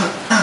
Ha ha.